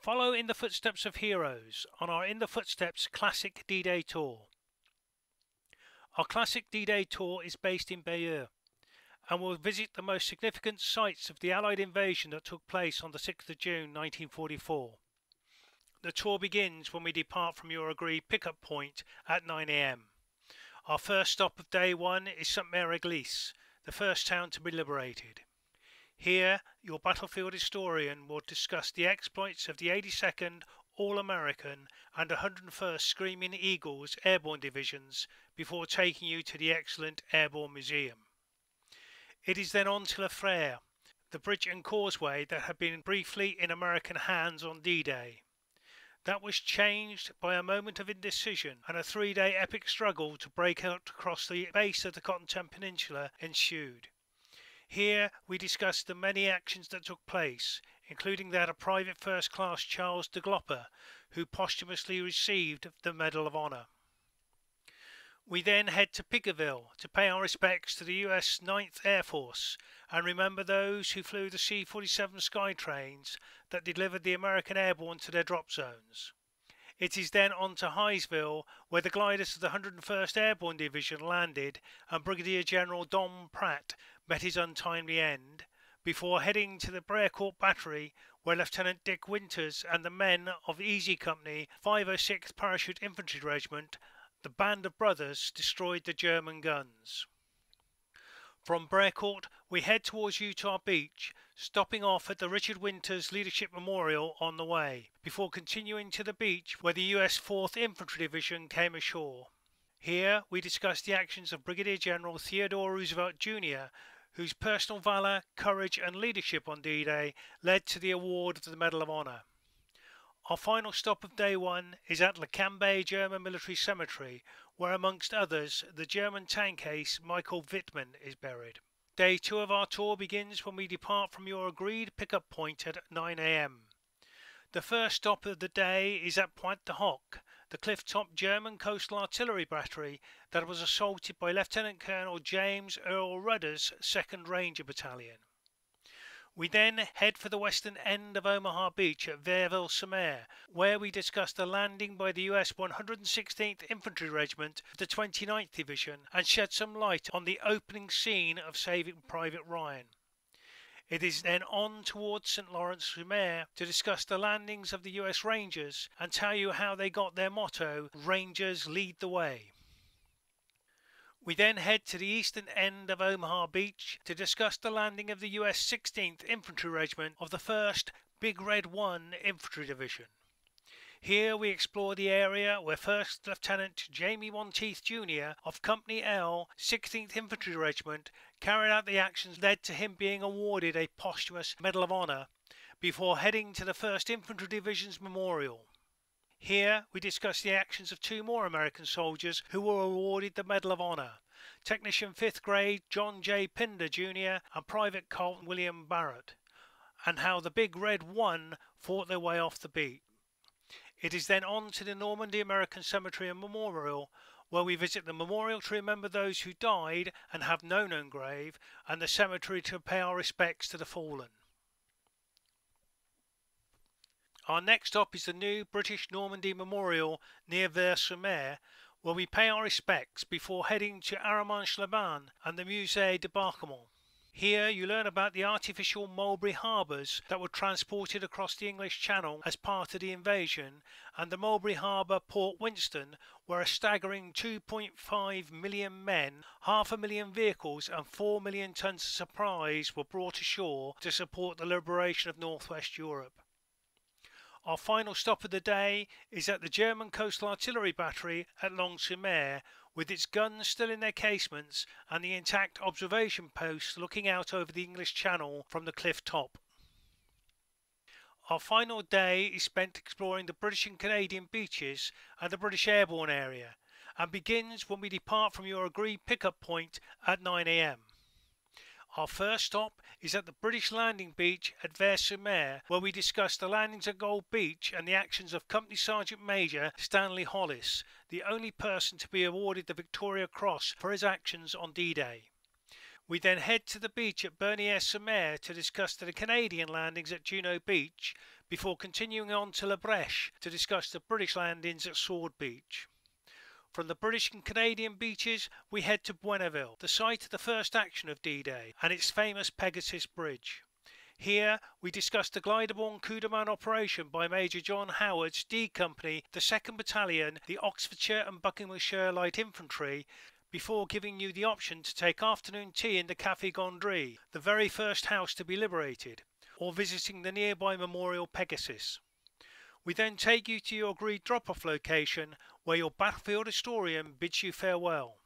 Follow in the footsteps of heroes on our In the Footsteps Classic D-Day Tour. Our Classic D-Day Tour is based in Bayeux and will visit the most significant sites of the Allied invasion that took place on the 6th of June 1944. The tour begins when we depart from your agreed pickup point at 9am. Our first stop of day one is Sainte Mère Église, the first town to be liberated. Here, your battlefield historian will discuss the exploits of the 82nd All American and 101st Screaming Eagles airborne divisions before taking you to the excellent Airborne Museum. It is then on to La Fière, the bridge and causeway that had been briefly in American hands on D Day. That was changed by a moment of indecision, and a three day epic struggle to break out across the base of the Cotentin Peninsula ensued. Here we discuss the many actions that took place, including that of Private First Class Charles DeGlopper, who posthumously received the Medal of Honor. We then head to Picauville to pay our respects to the US 9th Air Force and remember those who flew the C 47 Skytrains that delivered the American airborne to their drop zones. It is then on to Hiesville, where the gliders of the 101st Airborne Division landed and Brigadier General Don Pratt met his untimely end, before heading to the Brécourt Battery, where Lieutenant Dick Winters and the men of Easy Company, 506th Parachute Infantry Regiment, the band of brothers, destroyed the German guns. From Brécourt, we head towards Utah Beach, stopping off at the Richard Winters Leadership Memorial on the way, before continuing to the beach where the US 4th Infantry Division came ashore. Here we discuss the actions of Brigadier General Theodore Roosevelt Jr., whose personal valour, courage, and leadership on D Day led to the award of the Medal of Honor. Our final stop of day one is at La Cambe German Military Cemetery, where amongst others the German tank ace Michael Wittmann is buried. Day two of our tour begins when we depart from your agreed pickup point at 9am. The first stop of the day is at Pointe du Hoc, the cliff top German coastal artillery battery that was assaulted by Lieutenant Colonel James Earl Rudder's 2nd Ranger Battalion. We then head for the western end of Omaha Beach at Vierville sur Mer, where we discuss the landing by the US 116th Infantry Regiment of the 29th Division and shed some light on the opening scene of Saving Private Ryan. It is then on towards St. Laurent sur Mer to discuss the landings of the US Rangers and tell you how they got their motto, Rangers Lead the Way. We then head to the eastern end of Omaha Beach to discuss the landing of the US 16th Infantry Regiment of the 1st Big Red 1 Infantry Division. Here we explore the area where First Lieutenant Jimmie Monteith Jr. of Company L, 16th Infantry Regiment, carried out the actions led to him being awarded a posthumous Medal of Honor before heading to the 1st Infantry Division's memorial. Here we discuss the actions of two more American soldiers who were awarded the Medal of Honor Technician 5th Grade John J. Pinder Jr. and Private Carlton William Barrett, and how the Big Red 1 fought their way off the beat. It is then on to the Normandy American Cemetery and Memorial, where we visit the memorial to remember those who died and have no known grave, and the cemetery to pay our respects to the fallen. Our next stop is the new British Normandy Memorial near Vers-sur-Mer, where we pay our respects before heading to Arromanches-les-Bains and the Musée du Débarquement. Here you learn about the artificial Mulberry harbours that were transported across the English Channel as part of the invasion, and the Mulberry Harbour Port Winston, where a staggering 2.5 million men, half a million vehicles, and 4 million tons of supplies were brought ashore to support the liberation of northwest Europe. Our final stop of the day is at the German Coastal Artillery Battery at Longues-sur-Mer, with its guns still in their casements and the intact observation post looking out over the English Channel from the cliff top. Our final day is spent exploring the British and Canadian beaches and the British airborne area, and begins when we depart from your agreed pickup point at 9am. Our first stop is at the British landing beach at Vers-sur-Mer, where we discuss the landings at Gold Beach and the actions of Company Sergeant Major Stanley Hollis, the only person to be awarded the Victoria Cross for his actions on D-Day. We then head to the beach at Bernières-sur-Mer to discuss the Canadian landings at Juno Beach before continuing on to La Brèche to discuss the British landings at Sword Beach. From the British and Canadian beaches, we head to Bénouville, the site of the first action of D-Day and its famous Pegasus Bridge. Here we discuss the Gliderborne coup de main operation by Major John Howard's D Company, the 2nd Battalion, the Oxfordshire and Buckinghamshire Light Infantry, before giving you the option to take afternoon tea in the Café Gondrée, the very first house to be liberated, or visiting the nearby Memorial Pegasus. We then take you to your agreed drop-off location where your battlefield historian bids you farewell.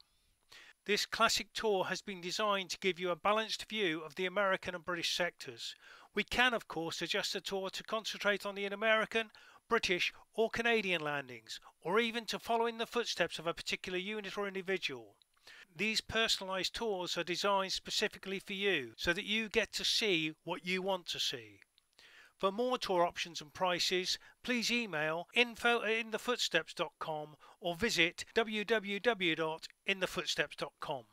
This classic tour has been designed to give you a balanced view of the American and British sectors. We can of course adjust the tour to concentrate on the American, British or Canadian landings, or even to follow in the footsteps of a particular unit or individual. These personalised tours are designed specifically for you so that you get to see what you want to see. For more tour options and prices, please email info at inthefootsteps.com or visit www.inthefootsteps.com.